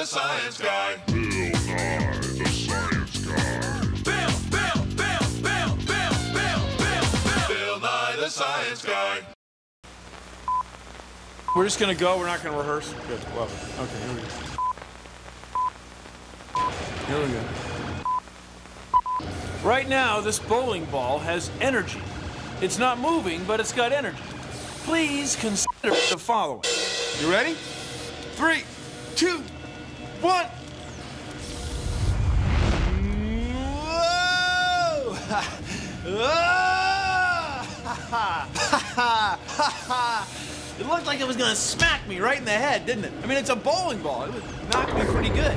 the Science Guy. Bill Nye, the Science Guy. Bill, Bill, Bill, Bill, Bill, Bill, Bill, Bill. Bill Nye the Science Guy. We're just gonna go. We're not gonna rehearse. Good. Love it. Okay. Here we go. Here we go. Right now, this bowling ball has energy. It's not moving, but it's got energy. Please consider the following. You ready? Three, two, one. Whoa! It looked like it was gonna smack me right in the head, didn't it? I mean, it's a bowling ball. It would knock me pretty good.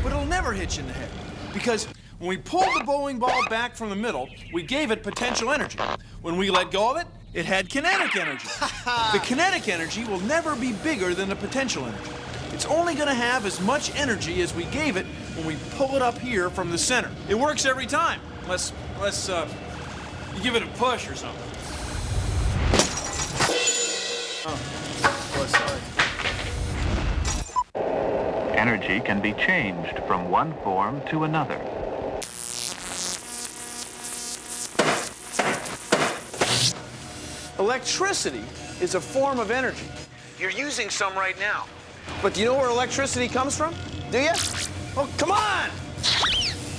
But it'll never hit you in the head. Because when we pulled the bowling ball back from the middle, we gave it potential energy. When we let go of it, it had kinetic energy. the kinetic energy will never be bigger than the potential energy. It's only gonna have as much energy as we gave it when we pull it up here from the center. It works every time, unless, unless uh, you give it a push or something. Oh, sorry. Energy can be changed from one form to another. Electricity is a form of energy. You're using some right now. But do you know where electricity comes from? Do you? Oh, come on!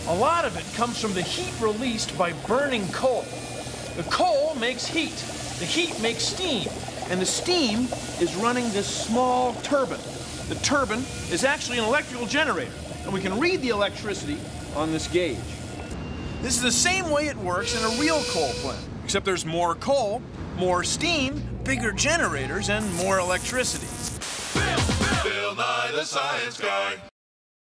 A lot of it comes from the heat released by burning coal. The coal makes heat. The heat makes steam. And the steam is running this small turbine. The turbine is actually an electrical generator. And we can read the electricity on this gauge. This is the same way it works in a real coal plant, except there's more coal, more steam, bigger generators, and more electricity. The Science Guy.